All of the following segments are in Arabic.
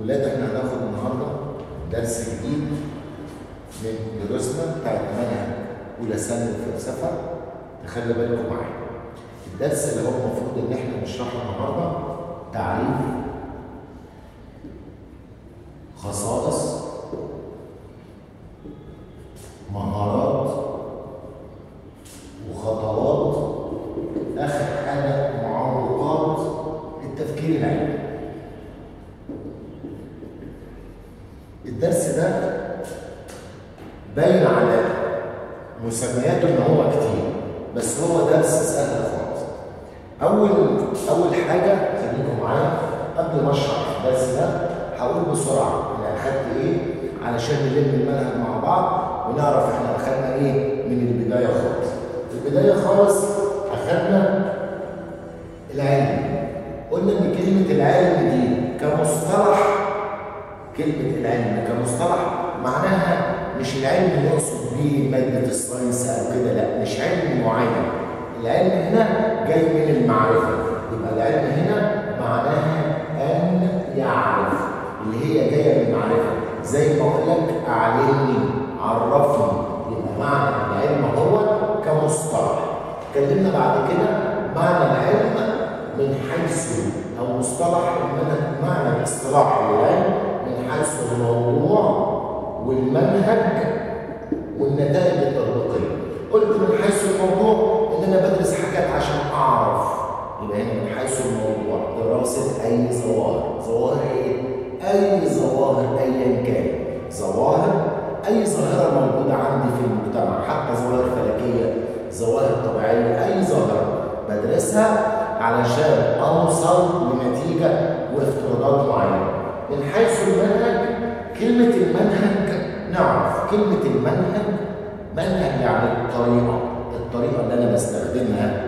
ولاد إحنا هناخد النهارده درس جديد من دروسنا بتاعت منهج أولى ثانوي فلسفه تخلي بالكم معايا. الدرس اللي هو المفروض إن إحنا نشرحه النهارده تعريف خصائص مهارات وخطوات اخر حاجة معوقات التفكير العلمي الدرس ده باين على مسمياته ان هو كتير بس هو درس سهل خالص اول اول حاجة خليكم معايا قبل ما الدرس ده هقول بسرعة أنا أخدت إيه؟ علشان نلم المنهج مع بعض ونعرف إحنا أخدنا إيه من البداية خالص. في البداية خالص أخدنا العلم. قلنا إن كلمة العلم دي كمصطلح كلمة العلم كمصطلح معناها مش العلم اللي يقصد بيه مادة الساينس أو كده لا مش علم معين. العلم هنا جاي من المعرفة. يبقى العلم هنا معناها يعرف اللي هي جاية من المعرفه زي ما أقول لك أعلمني عرفني. يبقى معنى العلم هو كمصطلح. اتكلمنا بعد كده معنى العلم من حيث أو مصطلح المعنى الاصطلاحي للعلم من حيث الموضوع والمنهج والنتائج التطبيقية. قلت من حيث الموضوع إن أنا بدرس حاجات عشان أعرف. يبقى هنا من حيث الموضوع. دراسة أي ظواهر. ظواهر إيه؟ أي ظواهر ايا كان. ظواهر أي ظاهرة موجودة عندي في المجتمع حتى ظواهر فلكية ظواهر طبيعية أي ظاهرة بدرسها علشان أوصل لنتيجة وافتراضات معينة. من حيث المنهج كلمة المنهج نعرف. كلمة المنهج منهج يعني الطريقة. الطريقة اللي أنا بستخدمها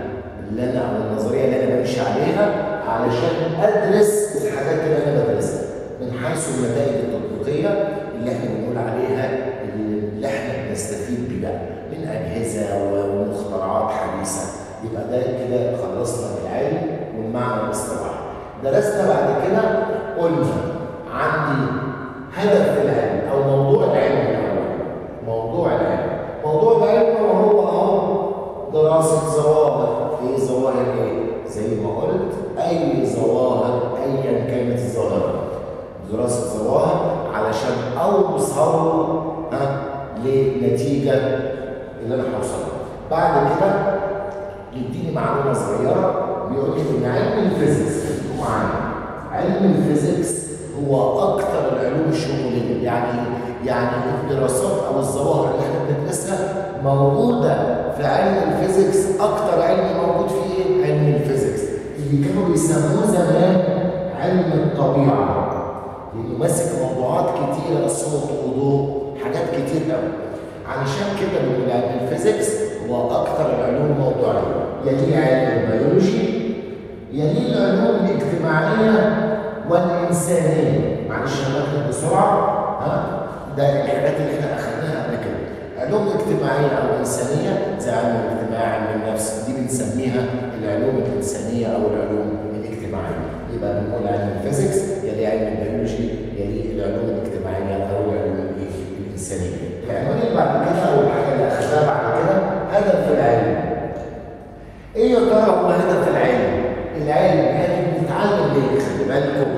اللي أنا أو النظرية اللي أنا بمشي عليها علشان أدرس الحاجات اللي أنا بدرسها من حيث النتائج التطبيقية اللي إحنا بنقول عليها اللي إحنا بنستفيد بيها من أجهزة ومخترعات حديثة. يبقى ده كده خلصنا العلم والمعنى الاصطلاحي درسنا بعد كده قلنا عندي هدف العلم أو موضوع العلم علم ال physics أكثر علم موجود فيه؟ علم ال physics. اللي كانوا بيسموه زمان علم الطبيعة. لأنه ماسك موضوعات كتيرة صوت وضوء حاجات كتير قوي علشان كده بنقول علم ال physics هو أكثر العلوم موضوعية. يليه علم البيولوجي يليه العلوم الاجتماعية والإنسانية. معلش أنا بسرعة ها؟ ده الحاجات اللي إحنا اخذناها علوم اجتماعيه أو انسانيه زي علم الاجتماع علم النفس. دي بنسميها العلوم الإنسانية أو العلوم الاجتماعية. يبقى بنقول علم ال physics يلي علم البيولوجي يلي العلوم الاجتماعية أو العلوم الإنسانية. العنوان اللي بعد كده أو الحاجة اللي اخذناها بعد كده هدف العلم. إيه يا ترى هو هدف العلم؟ العلم إحنا بنتعلم ليه؟ خلي بالكم.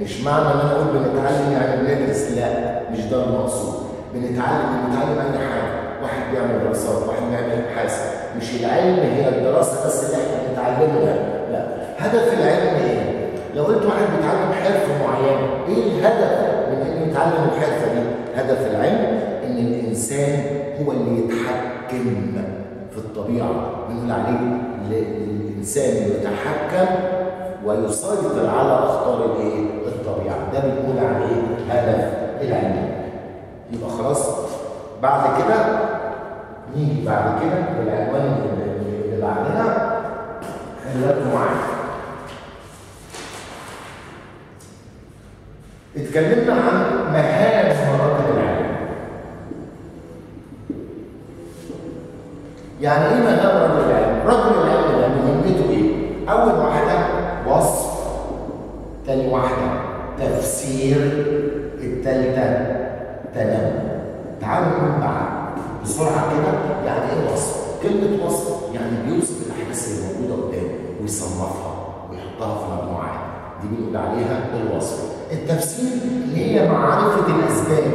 مش معنى إن أنا أقول بنتعلم يعني بندرس لا مش ده المقصود. بنتعلم بنتعلم أي حاجة. واحد بيعمل دراسات واحد بيعمل ابحاث مش العلم هي الدراسة بس اللي إحنا بنتعلمها لا هدف العلم إيه؟ لو قلت واحد بيتعلم حرفة معينة إيه الهدف من إنه يتعلم الحرفة دي؟ هدف العلم إن الإنسان هو اللي يتحكم في الطبيعة. بنقول عليه الانسان يتحكم ويسيطر على أخطار الإيه؟ الطبيعة. ده بنقول عليه هدف العلم. يبقى خلاص بعد كده نيجي بعد كده للعنوان اللي خلي بالكم معايا اتكلمنا عن مهام مراتب العلم يعني إيه مهام رجل العلم؟ رجل العلم ده مهمته إيه؟ أول واحدة وصف تاني واحدة تفسير تفسير الثالثه تنبؤ تعالوا نقول بعد بسرعة كده يعني إيه وصف؟ كلمة وصف يعني بيوصف الأحداث اللي موجودة قدامه ويصنفها ويحطها في مجموعات دي بنقول عليها الوصف. التفسير اللي هي معرفة الأسباب.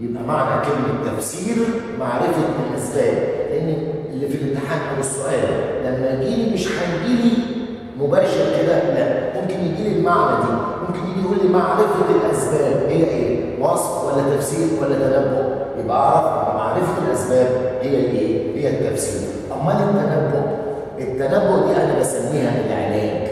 يبقى معنى كلمة تفسير معرفة الأسباب. لأن اللي في الامتحان أو السؤال لما يجيلي مش هيجيلي مباشر كده لا. ممكن يجيلي المعنى دي. ممكن يجي يقول لي معرفة الأسباب هي إيه؟ وصف ولا تفسير ولا تنبؤ. يبقى أعرف معرفة الأسباب هي الإيه؟ هي التفسير. أمال التنبؤ؟ التنبؤ دي أنا بسميها العلاج.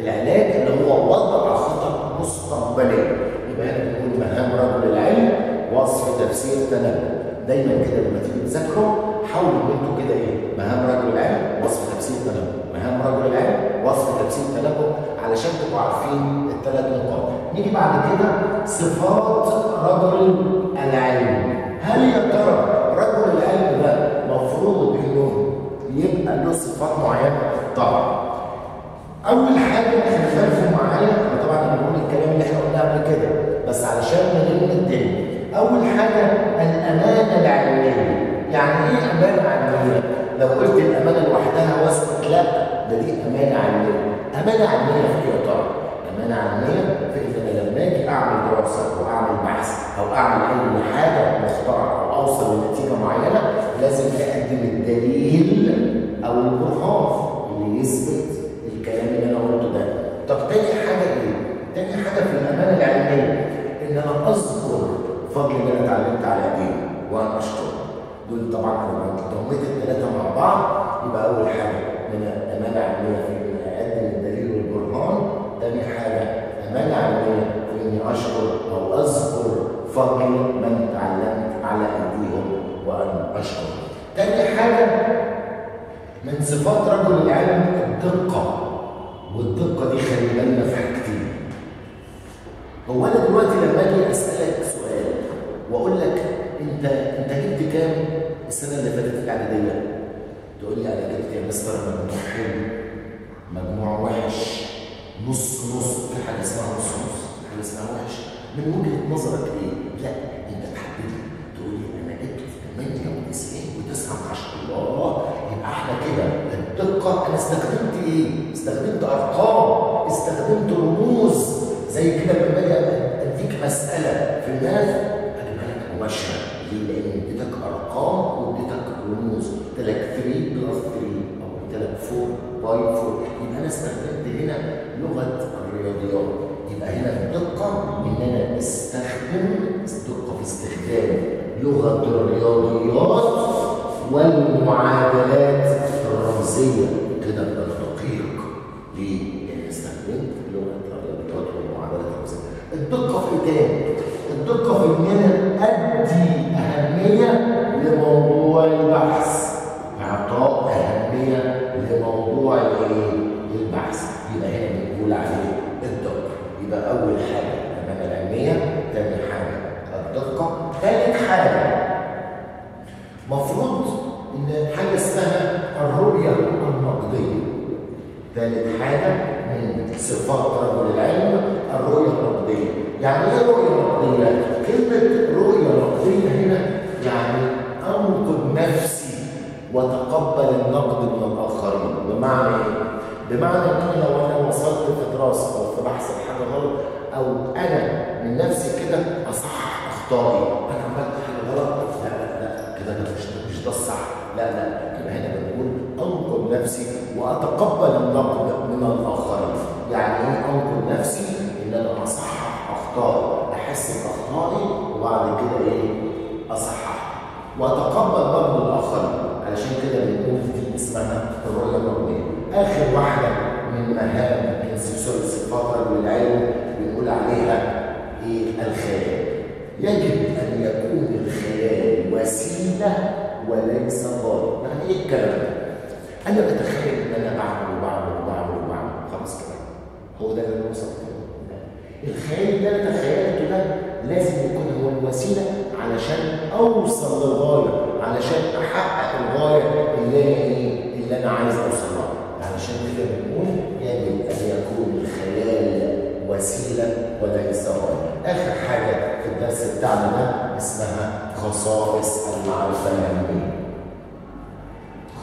العلاج اللي هو وضع خطط مستقبلية يبقى إحنا بنقول مهام رجل العلم وصف تفسير تنبؤ. دايما كده لما تيجي تذاكروا حاولوا ان أنتوا كده إيه؟ مهام رجل العلم وصف تفسير تنبؤ. مهام رجل العلم وصف تفسير تنبؤ علشان تبقوا عارفين الثلاث نقاط. نيجي بعد كده صفات رجل العلم. هل يا ترى رجل العلم ده مفروض إنه يبقى له صفات معينة؟ طبعا. أول حاجة خلي معايا طبعا أنا بقول الكلام اللي إحنا قلناه قبل كده بس علشان نلم الدنيا أول حاجة الأمانة العلمية. يعني إيه أمانة علمية؟ لو قلت الأمانة لوحدها واسكت لا ده دي أمانة علمية. أمانة علمية في إيه يا ترى؟ امانه علميه ان أنا لما أجي أعمل دراسة أو أعمل بحث أو أعمل أي حاجة مخترعه أو أوصل لنتيجة معينة لازم أقدم الدليل أو البرهان اللي يثبت الكلام اللي أنا قلته ده. طب تاني حاجة إيه؟ تاني حاجة في الأمانة العلمية إن أنا أذكر فضل اللي أنا اتعلمت على ايديه وأنا أشكره. دول طبعا لو ضميت الثلاثه مع بعض يبقى أول حاجة إن أنا أمانة علمية في أشكر أو أذكر فضل من تعلمت على أيديهم وأن أشكر. تاني حاجة من صفات رجل العلم الدقة والدقة دي خلي بالنا في حاجتين هو أنا دلوقتي لما أجي أسألك سؤال وأقول لك أنت أنت جبت كام السنة اللي فاتت الإعدادية؟ تقول لي أنا جبت يا مستر مجموع حلو مجموع وحش نص نص في حاجة اسمها نص نص. اسمها وحش من وجهة نظرك إيه؟ لا أنت تحدد لي تقول لي أنا جبت 98 و9 من 10 الله يبقى إحنا كده الدقة أنا استخدمت إيه؟ استخدمت أرقام، استخدمت رموز. زي كده لما أجي أديك مسألة في ال math. أجيبها لك مباشرة، ليه؟ لأن اديتك أرقام واديتك رموز، قلت لك 3 plus 3 أو قلت لك 4 by 4 يبقى أنا استخدمت هنا لغة الرياضيات، يبقى هنا الدقة إن أنا أستخدم الدقة في استخدام لغة الرياضيات والمعادلات الرمزية كده ابقى دقيق ليه؟ لأن استخدمت لغة الرياضيات والمعادلات الرمزية. الدقة في إيه؟ الدقة في إن أنا أدي أهمية لموضوع البحث. إعطاء أهمية لموضوع الايه؟ البحث. يبقى هنا بنقول عليه الدقه. يبقى أول حاجة الامانه العلمية، ثاني حاجة الدقة، ثالث حاجة مفروض إن حاجة اسمها الرؤية النقدية. ثالث حاجة من صفات رجل العلم الرؤية النقدية. يعني إيه رؤية نقدية؟ كلمة رؤية نقدية هنا يعني أنقد نفسي وتقبل النقد من الآخرين. بمعنى إيه؟ بمعنى ان لو أنا وصلت في دراسة أو في بحث حاجة غلط أو أنا من نفسي كده أصحح أخطائي. أنا عملت حاجة غلط؟ لا لا لا. كده مش مش ده الصح. لا لا. يبقى هنا بنقول انقد نفسي وأتقبل النقد من الآخرين. يعني إيه انقد نفسي؟ إن أنا أصحح أخطائي احس باخطائي وبعد كده إيه اصحح واتقبل نقد الاخرين علشان كده بنقول دي اسمها الرؤيه النقديه اخر واحدة من مهام من سلسله صفات رجل العلم بنقول عليها الخيال. يجب أن يكون الخيال وسيلة وليس غايه يعني إيه الكلام ده؟ أنا بتخيل إن أنا بعمل وبعمل وبعمل وبعمل. خلاص كده. هو ده اللي أنا وصلت له. الخيال اللي أنا تخيلته ده لازم يكون هو الوسيلة علشان أوصل للغاية علشان أحقق الغاية اللي أنا إيه اللي أنا عايز أوصل لها. علشان كده بنقول يجب أن يكون الخيال وسيلة وليس غايه. آخر حاجة في الدرس بتاعنا ده اسمها خصائص المعرفة العلمية.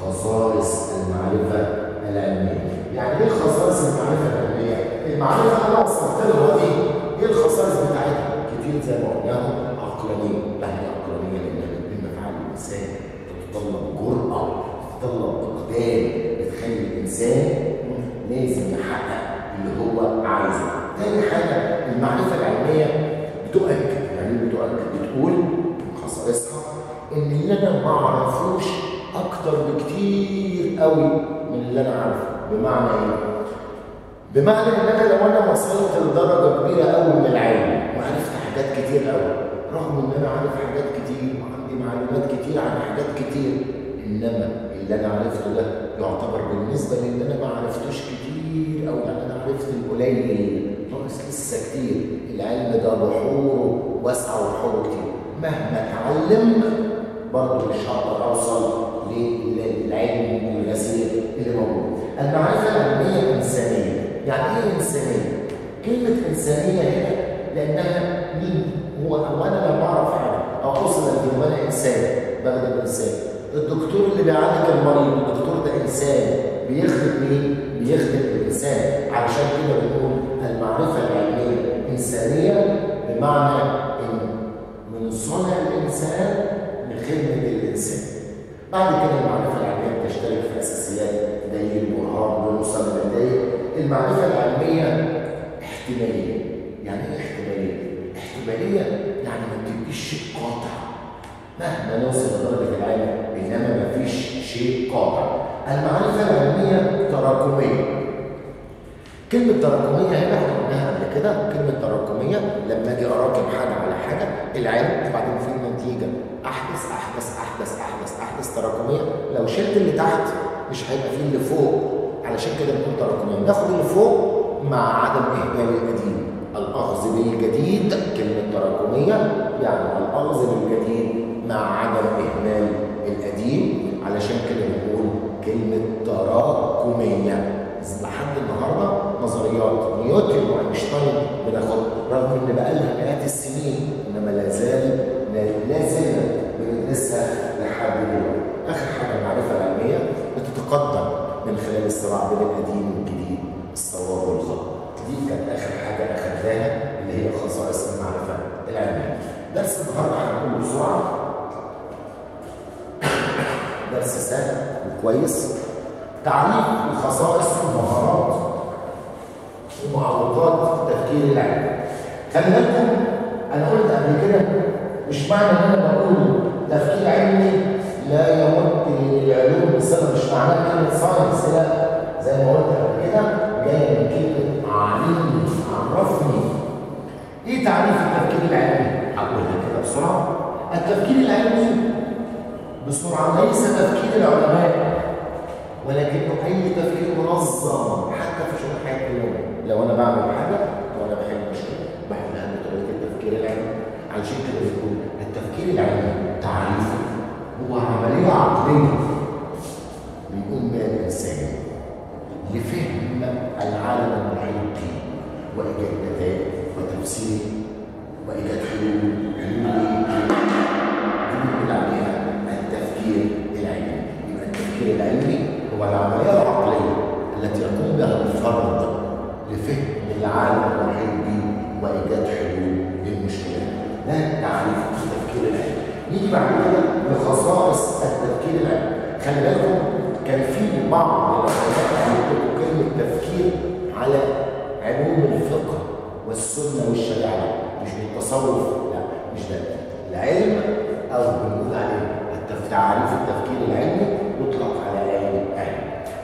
خصائص المعرفة العلمية. يعني إيه خصائص المعرفة العلمية؟ المعرفة أنا وصلت لها دي إيه الخصائص بتاعتها؟ كتير زي ما قلناهم عقلانية، لا هي عقلانية لأن من افعال الإنسان تتطلب جرأة، تتطلب اقدام، بتخلي الإنسان لازم يحقق اللي هو عايزه. تاني حاجة المعرفة العلمية بتؤكد، يعني إيه بتؤكد؟ بتقول خصائصها إن اللي أنا ما أعرفوش أكتر بكتير قوي من اللي أنا عارفه، بمعنى إيه؟ بمعنى إن أنا لو أنا وصلت لدرجة كبيرة قوي من العلم وعرفت حاجات كتير قوي رغم إن أنا عارف حاجات كتير وعندي معلومات كتير عن حاجات كتير إنما اللي أنا عرفته ده يعتبر بالنسبة للي أنا ما عرفتوش كتير أو يعني أنا عرفت القليل ناقص لسه كتير. العلم ده بحوره واسعة وبحوره كتير. مهما اتعلم برضه مش هقدر أوصل للعلم الغزير اللي موجود. المعرفة العلمية إنسانية. يعني إيه إنسانية؟ كلمة إنسانية هنا لأنها مين؟ هو هو أنا لما أعرف حاجة. أو أوصل ان أنا إنسان. بخدم انسان الدكتور اللي بيعالج المريض الدكتور ده إنسان. بيخدم مين؟ بيخدم الإنسان. علشان كده بنقول المعرفة العلمية إنسانية بمعنى إن من صنع الإنسان لخدمة الإنسان. بعد كده المعرفة العلمية بتشترك في أساسيات دليل برهان بنوصل لنتائج. المعرفة العلمية احتمالية. يعني إيه احتمالية؟ احتمالية يعني ما شيء قاطع. مهما نوصل لدرجة العلم إنما ما شيء قاطع المعرفه العلميه تراكميه كلمة تراكمية هنا إحنا قلناها قبل كده كلمة تراكمية لما أجي اراكم حاجة على حاجة العلم وبعدين في النتيجة احدث احدث احدث احدث احدث تراكمية لو شلت اللي تحت مش هيبقى فيه اللي فوق علشان كده بنقول تراكمية ناخد اللي فوق مع عدم اهمال القديم الاخذ بالجديد كلمة تراكمية يعني الاخذ بالجديد مع عدم اهمال القديم علشان كده بنقول كلمة تراكمية لحد النهارده نظريات نيوتن وأينشتاين بناخد رغم إن بقى لها مئات السنين إنما لا زال لا زلنا بندرسها لحد دلوقتي. آخر حاجة المعرفة العلمية بتتقدم من خلال الصراع بين القديم والجديد الصواب والخطا. دي كانت آخر حاجة اخذناها اللي هي خصائص المعرفة العلمية. درس النهارده هنقوله بسرعة. درس سهل وكويس تعريف الخصائص والمهارات ومعوقات التفكير العلمي. خلي بالكم أنا قلت قبل كده مش معنى إن أنا بقول تفكير علمي لا يمت للعلوم بصله مش معناه كلمة ساينس لا زي ما قلت قبل كده جاية من كلمة علمني عرفني. إيه تعريف التفكير العلمي؟ هقولها كده بسرعة. التفكير العلمي بسرعة ليس تفكير العلماء ولكنه أي تفكير منظم حتى في شؤون حياه اليوم. لو أنا بعمل والسنة والشريعة مش بالتصوف لا مش ده العلم أو بنقول عليه تعريف التفكير العلمي يطلق على علم العلم.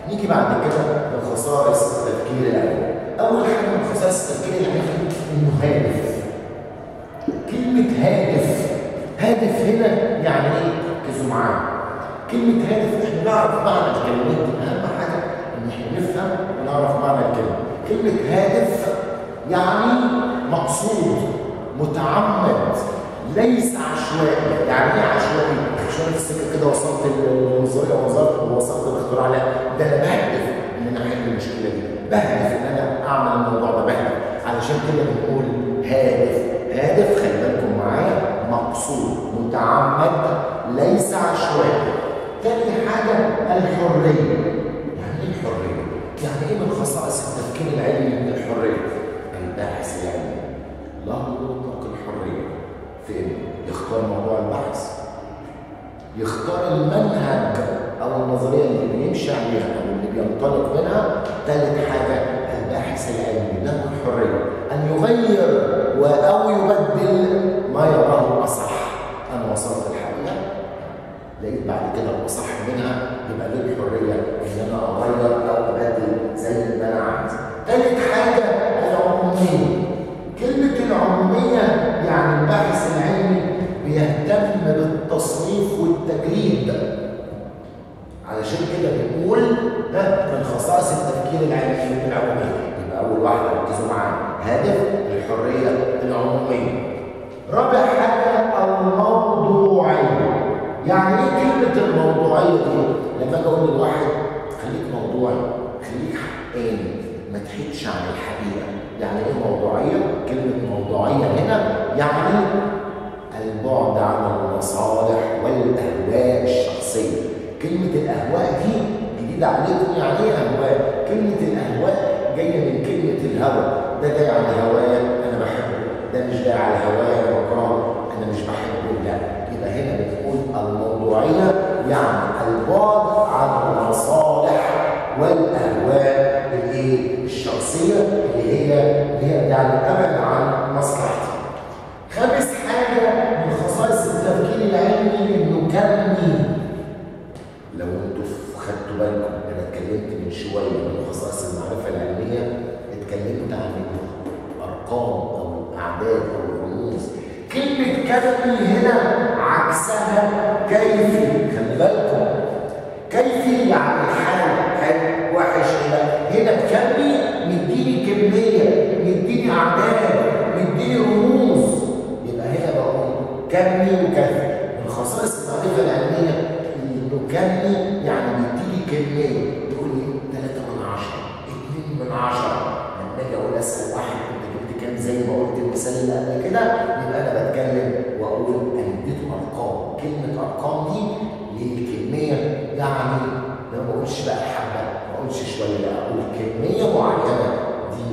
نيجي بعد كده لخصائص التفكير العلمي. أول حاجة من خصائص التفكير العلمي إنه هادف. كلمة هادف هادف هنا يعني؟ ركزوا معايا. كلمة هادف إحنا نعرف معنى الكلمات دي أهم حاجة إن إحنا نفهم ونعرف معنى الكلمة. كلمة هادف يعني مقصود متعمد ليس عشوائي. يعني إيه عشوائي؟ عشوائي في السكه كده وصلت للنظريه وصلت ووصلت للاختراع لا ده أنا بهدف ان أنا احل المشكلة دي. بهدف إن أنا أعمل الموضوع ده بهدف. علشان كده بنقول هادف. هادف خلي بالكم معايا مقصود متعمد ليس عشوائي. تاني حاجة الحرية. يعني إيه الحرية؟ يعني إيه من خصائص التفكير العلمي من الحرية؟ الباحث العلمي. له مطلق الحرية في انه يختار موضوع البحث. يختار المنهج أو النظرية اللي بيمشي عليها أو اللي بينطلق منها ثالث حاجة الباحث العلمي له الحرية أن يغير أو يبدل ما يراه أصح. أنا وصلت الحقيقة؟ لقيت بعد كده الأصح منها يبقى لي الحرية إن أنا أغير أو أبدل زي ما أنا عايز. ثالث حاجة العمومية. كلمة العمومية يعني الباحث العلمي بيهتم بالتصنيف والتجريد. علشان كده بنقول ده من خصائص التفكير العلمي العمومي يبقى أول واحدة ركزوا معايا. هدف الحرية العمومية. رابع حاجة الموضوعيه يعني إيه كلمة الموضوعيه دي؟ لما أجي أقول للواحد خليك موضوعي خليك حقاني. ما تحيدش عن الحقيقة. يعني إيه موضوعية؟ كلمة موضوعية هنا يعني البعد عن المصالح والأهواء الشخصية. كلمة الأهواء دي جديدة عليكم يعني إيه أهواء؟ كلمة الأهواء جاية من كلمة الهوى. ده جاي على هوايا أنا بحبه. ده مش جاي على هوايا بكرهه. أنا مش بحبه لا. يبقى هنا بتقول الموضوعية يعني البعد عن المصالح والأهواء الإيه؟ الشخصية اللي هي اللي هي يعني أبعد عن مصلحتي خامس حاجة من خصائص التفكير العلمي إنه كمي لو أنتوا خدتوا بالكم أنا اتكلمت من شوية من خصائص المعرفة العلمية اتكلمت عن الأرقام أو الأعداد أو الرموز. كلمة كمي هنا؟ عكسها كيفي خلي بالكم. المثال اللي قبل كده يبقى أنا بتكلم وأقول أنا اديته أرقام. كلمة أرقام دي للكميه يعني ما بقولش بقى حبة ما اقولش شوية لا أقول كمية معينة. دي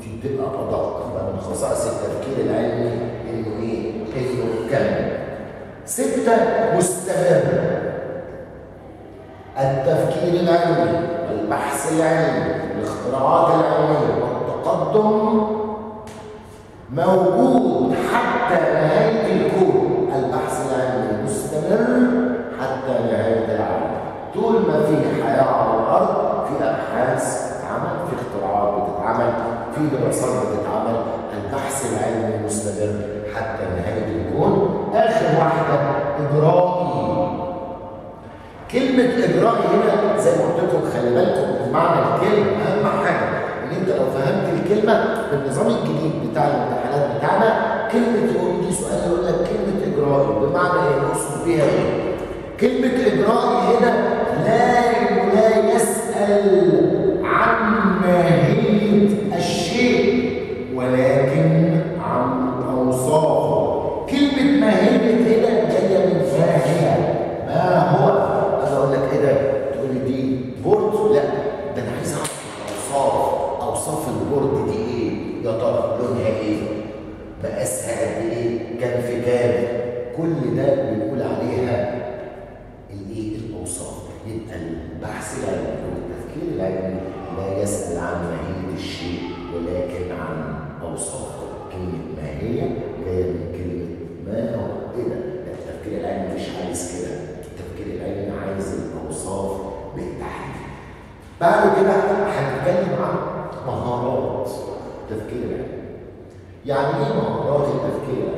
دي بتبقى أدق يبقى من خصائص التفكير العلمي إنه إيه؟ إنه كم ستة مستمر. التفكير العلمي البحث العلمي الاختراعات العلمية والتقدم موجود حتى نهاية الكون. البحث العلمي مستمر حتى نهاية العالم. طول ما في حياة على الأرض في أبحاث بتتعمل في اختراعات بتتعمل في دراسات بتتعمل. البحث العلمي مستمر حتى نهاية الكون. آخر واحدة إجرائي. كلمة إجرائي هنا زي ما قلت لكم خلي بالكم من معنى الكلمة أهم حاجة. إن أنت لو فهمت الكلمة بالنظام الجديد بتاع الامتحانات بتاعنا كلمة يقول دي سؤال يقول لك كلمة إجرائي بمعنى إيه يقصد بيها إيه؟ كلمة إجرائي هنا لا لا يسأل عن ماهية الشيء ولكن عن أوصافه كلمة ماهية هنا جاية من فاهية ما هو أنا أقول لك إيه ده تقول لي دي board لا ده أنا عايز اعرف الاوصاف اوصاف ال board دي إيه يا ترى لونها إيه مقاسها كام في كام كل ده بنقول عليها الإيه؟ الأوصاف. يبقى البحث العلمي والتفكير العلمي لا يسأل عن ماهية الشيء ولكن عن اوصافه كلمة ماهية جاية من كلمة ما هو إيه ده التفكير العلمي مش عايز كده. التفكير العلمي عايز الأوصاف بالتحديد. بعد كده هنتكلم عن مهارات التفكير العلمي. يعني إيه مهارات التفكير العلمي؟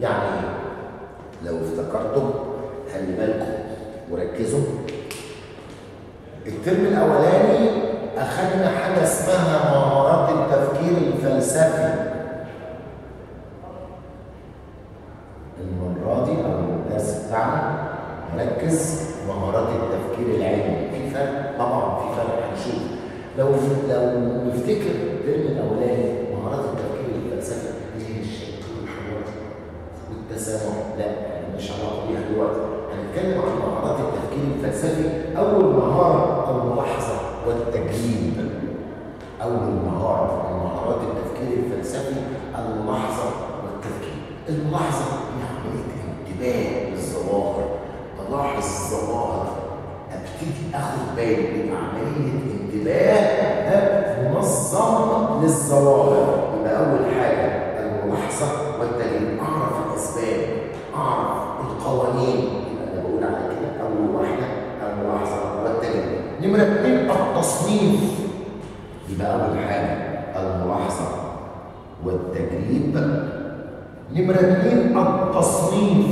يعني لو افتكرتم خلي بالكم وركزوا. الترم الأولاني أخذنا حاجة اسمها مهارات التفكير الفلسفي. المرة دي أو الدرس بتاعنا نركز مهارات التفكير العلمي. في فرق؟ طبعا في فرق هنشوف لو لو نفتكر الترم الأولاني مهارات التفكير الفلسفي اللي هي الشك والحوار والتسامح لا إحنا مش علاقه بيها دلوقتي هنتكلم عن مهارات التفكير الفلسفي أول مهارة الملاحظه والتجريب. أول مهارة من مهارات التفكير الفلسفي الملاحظه والتفكير. الملاحظه هي عمليه انتباه للظواهر. بلاحظ الظواهر. أبتدي اخد بالي من عملية انتباه منظم للظواهر. يبقى أول حاجة الملاحظه والتجريب اعرف الاسباب اعرف القوانين يبقى أنا بقول على كده اول واحدة الملاحظه نمره اثنين التصنيف. يبقى أول حاجة الملاحظة والتجريب. نمره اثنين التصنيف.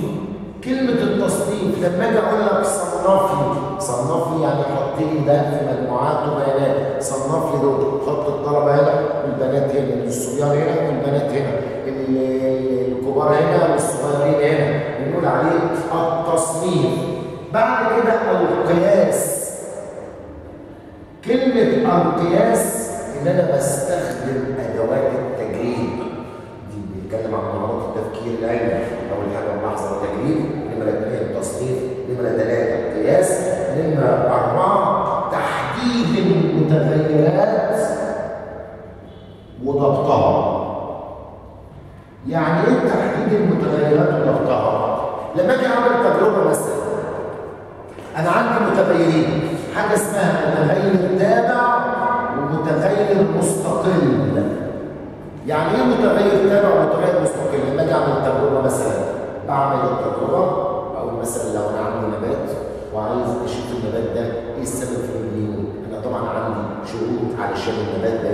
كلمة التصنيف لما أجي أقول لك صنف لي صنف لي يعني حط لي ده في مجموعات وبيانات. صنف لي دول حط الطلبة هنا والبنات هنا الصبيان هنا والبنات هنا الكبار هنا والصغيرين هنا. بنقول عليه التصنيف. بعد كده القياس. كلمة القياس إن أنا بستخدم أدوات التجريب. دي بنتكلم عن مهارات التفكير العلمي. أول حاجة ملاحظة وتجريب نمرة اثنين التصنيف نمرة ثلاثة القياس نمرة أربعة تحديد المتغيرات وضبطها. يعني إيه تحديد المتغيرات وضبطها؟ لما أجي أعمل تجربة مثلا أنا عندي متغيرين. حاجة اسمها متغير تابع ومتغير مستقل. يعني إيه متغير تابع ومتغير مستقل؟ لما أجي أعمل تجربة مثلا بعمل التجربة أو مثلا لو أنا عندي نبات وعايز أشوف النبات ده إيه السبب في النمو؟ أنا طبعا عندي شروط علشان النبات ده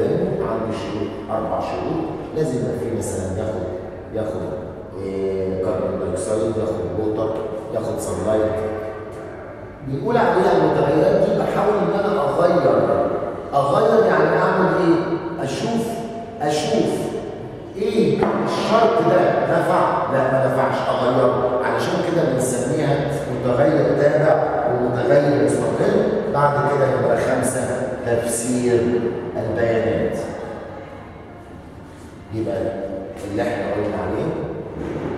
عندي شروط أربع شروط لازم يبقى فيه مثلا ياخد ياخد إيه carbon dioxide ياخد water ياخد light بيقول عليها المتغيرات دي بحاول إن أنا أغير أغير يعني أعمل إيه؟ أشوف أشوف إيه الشرط ده نفع؟ لا ما نفعش أغيره علشان كده بنسميها متغير تابع ومتغير مستقل بعد كده يبقى خمسة تفسير البيانات يبقى اللي إحنا قلنا عليه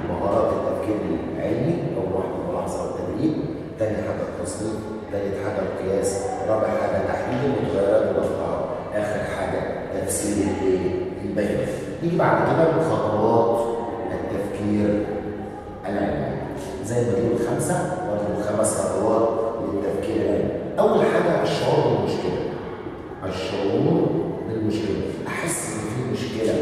مهارات التفكير العلمي أو واحد الملاحظه والتدريب تاني حاجة التصنيف تالت حاجة القياس رابع حاجة تحديد المتغيرات والافكار اخر حاجة تفسير البيانات نيجي بعد كده لخطوات التفكير العلمي زي ما دي الخمسه برضه خمس خطوات للتفكير العلمي. أول حاجة الشعور بالمشكلة. الشعور بالمشكلة. أحس إن في مشكلة.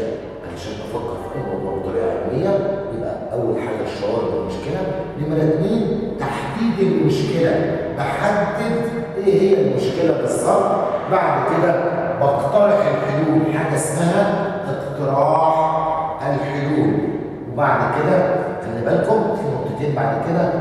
علشان أفكر في الموضوع بطريقة علمية يبقى أول حاجة الشعور بالمشكلة. نمرة اثنين تحديد المشكلة. بحدد إيه هي المشكلة بالظبط. بعد كده بقترح الحلول. حاجة اسمها اقتراح الحلول. وبعد كده خلي بالكم في نقطتين بعد كده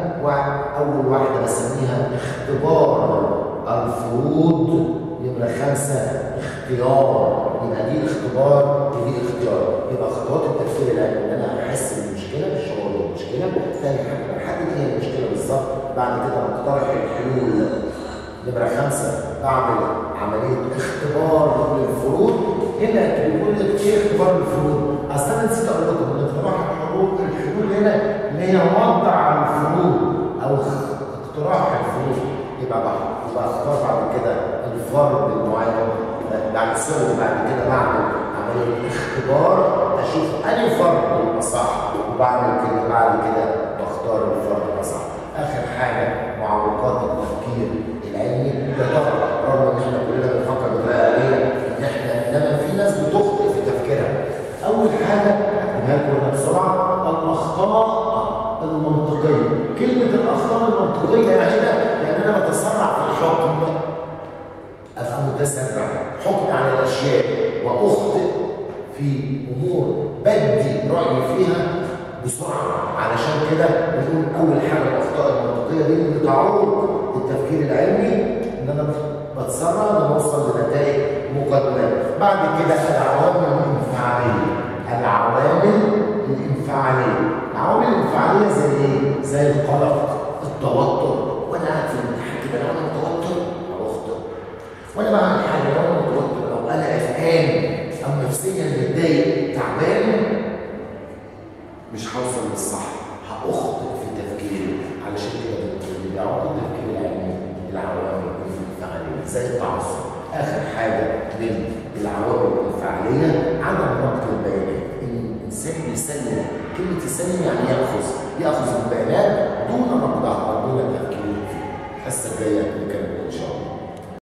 أول واحدة بسميها اختبار الفروض. نمرة خمسة اختيار. يبقى دي اختبار ودي اختيار. يبقى خطوات التفكير العلمي إن أنا أحس بالمشكلة الشعور بالمشكلة ثاني حاجة بحدد إيه المشكلة بالظبط. بعد كده بقترح الحلول. نمرة خمسة بعمل عملية اختبار للفروض هنا بيقول لك إيه اختبار الفروض؟ أصل أنا نسيت أقول لكم إن اقتراح الحلول الحلول هنا اللي هي وضع الفروض أو اقتراح الفروض. يبقى بعد يبقى اختار بعد كده الفرد المعين. بعد سوري بعد كده بعمل عملية اختبار أشوف أنهي فرد الأصح وبعمل كده بعد كده بختار الفرد الأصح. آخر حاجة معوقات التفكير العلمي. ده طبعا الاخطاء المنطقية. كلمة الأخطاء المنطقية يعني يعني أنا بتسرع في الحكم. ابقى متسرع حكم على الأشياء. وأخطئ في أمور. بدي رأيي فيها بسرعة. علشان كده بنقول أول حاجة الأخطاء المنطقية دي اللي بتعوق التفكير العلمي إن أنا بتسرع لما اوصل لنتائج مقدمه بعد كده العوامل الانفعاليه العوامل الانفعاليه عوامل الانفعاليه زي إيه؟ زي القلق، التوتر، وأنا قاعد في الامتحان كده لو أنا متوتر هخطئ. وأنا بعمل حاجة لو أنا متوتر أو أنا قلقان أو نفسيا متضايق تعبان مش هوصل للصح، هخطئ في تفكيري علشان كده اللي بيعرض التفكير العلمي العوامل الانفعاليه زي التعصب، آخر حاجة من العوامل الانفعاليه عدم ربط البيانات، الإنسان كلمة يسلم يعني ياخذ يأخذ البيانات دون نقدها أو دون التفكير فيها الحصه الجايه